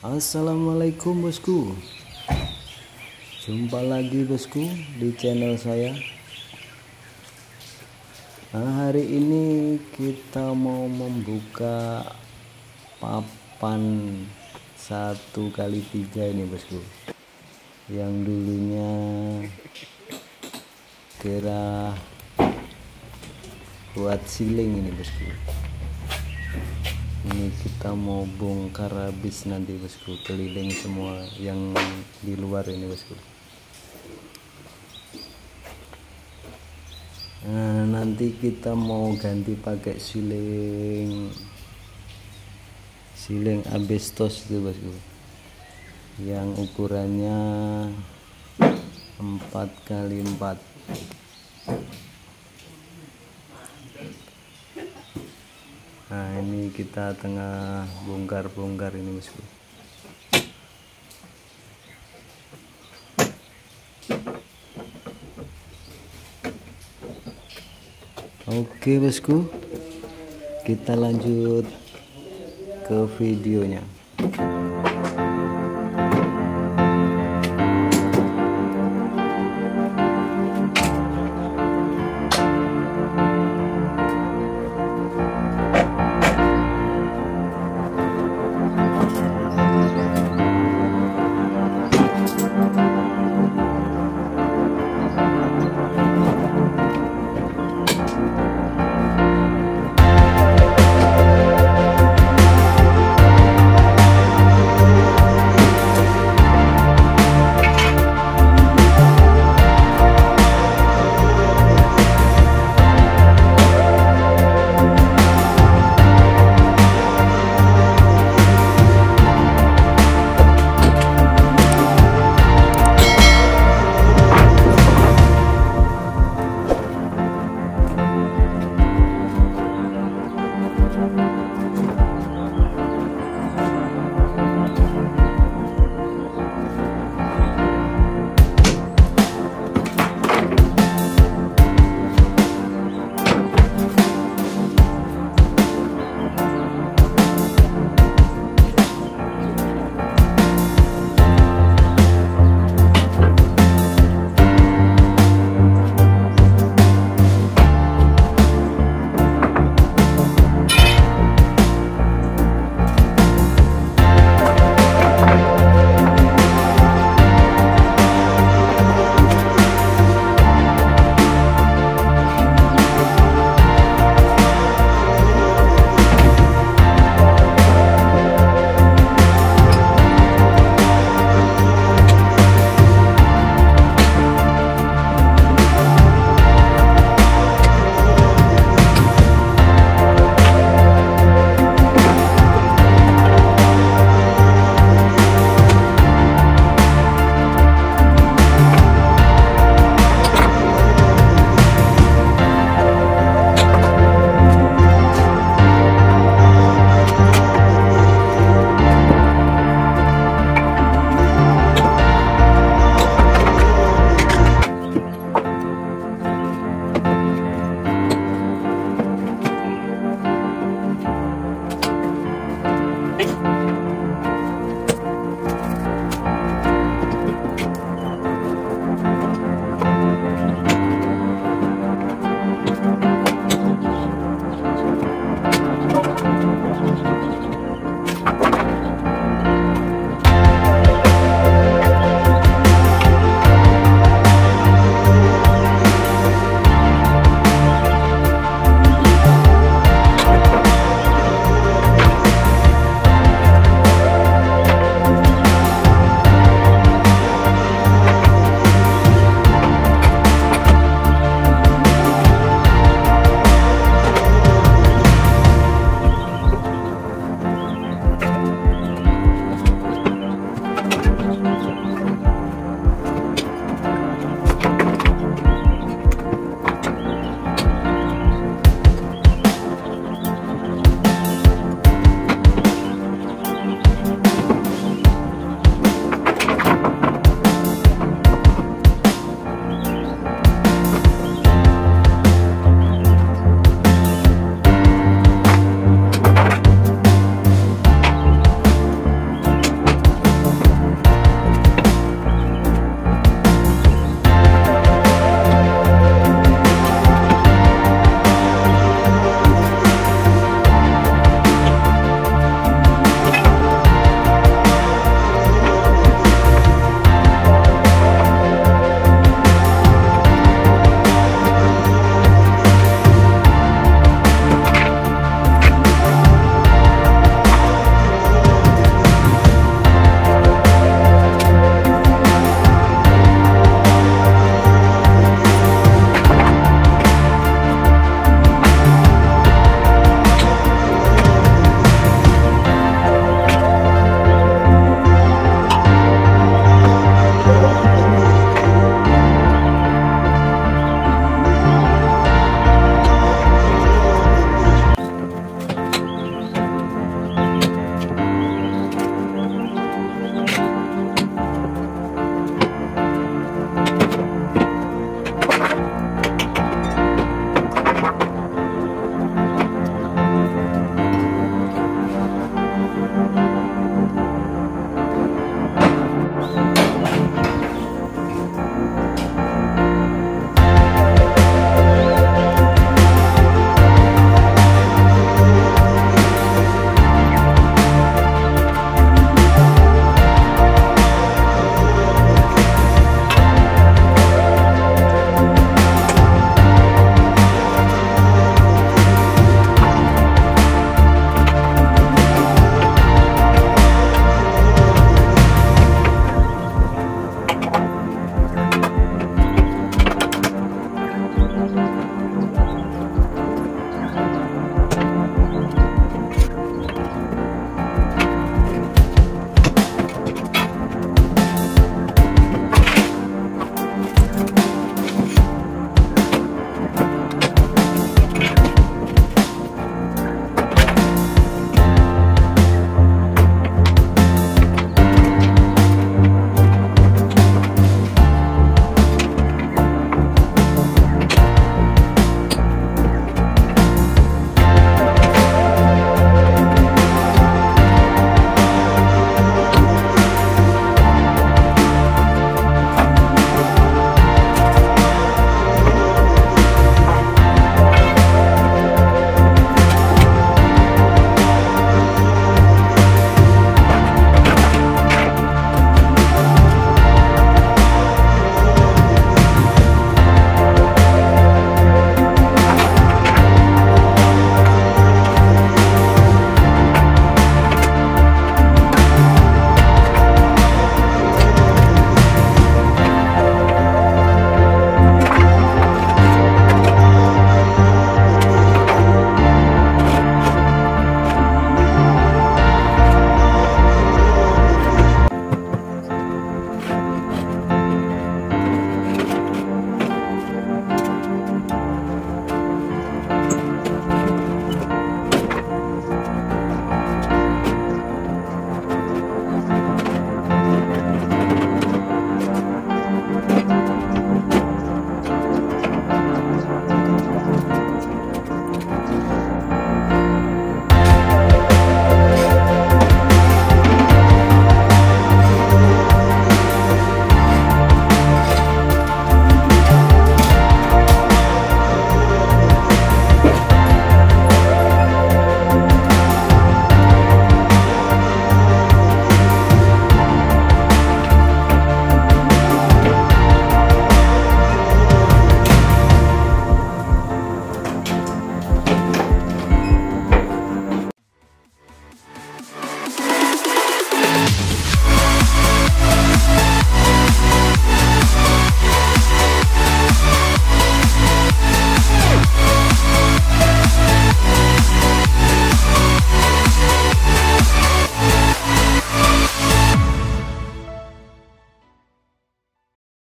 Assalamualaikum bosku. Jumpa lagi bosku di channel saya. Nah hari ini kita mau membuka papan satu kali tiga ini bosku. Yang dulunya kira buat siling ini bosku ini kita mau bongkar habis nanti bosku keliling semua yang di luar ini bosku nah nanti kita mau ganti pakai siling. Siling asbestos itu bosku yang ukurannya 4 kali 4 nah ini kita tengah bongkar-bongkar ini bosku oke bosku. Kita lanjut ke videonya